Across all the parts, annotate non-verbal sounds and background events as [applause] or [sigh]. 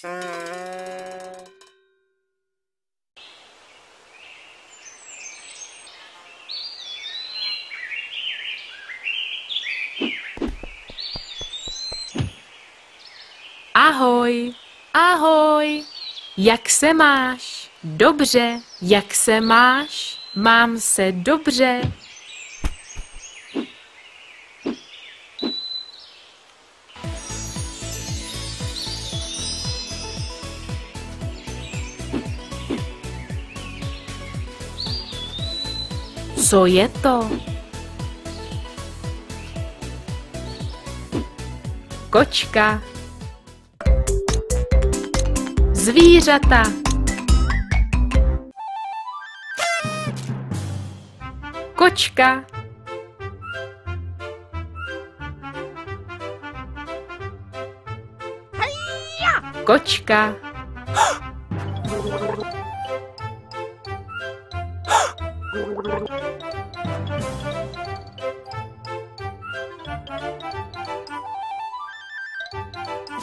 Ahoj, ahoj, jak se máš? Dobře, jak se máš? Mám se dobře. Co je to? Kočka. Zvířata. Kočka. Kočka. [gasps]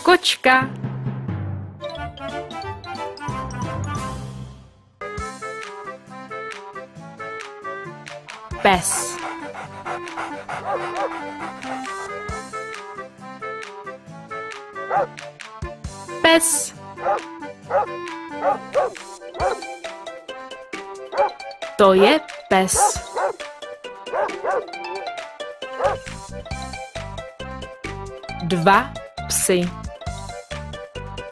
Kočka. Pes. Pes. To je pes. Dva psy.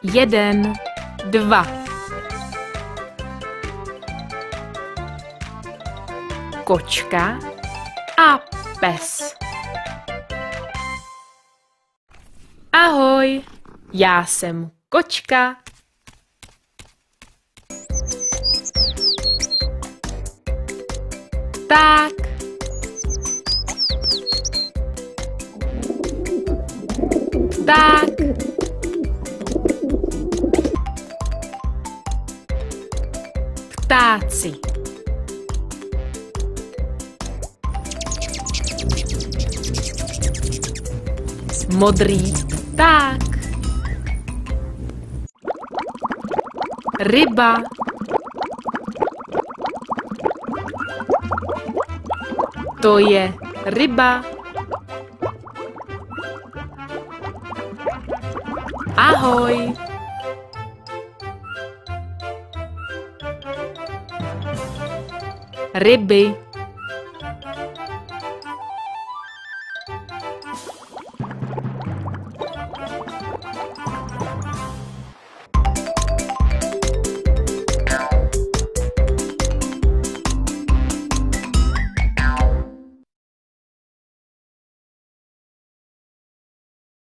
Jeden, dva. Kočka a pes. Ahoj, já jsem kočka. Tak. Tak. Ptáci. Modrý pták. Ryba. To je ryba. Ahoj. Ryby.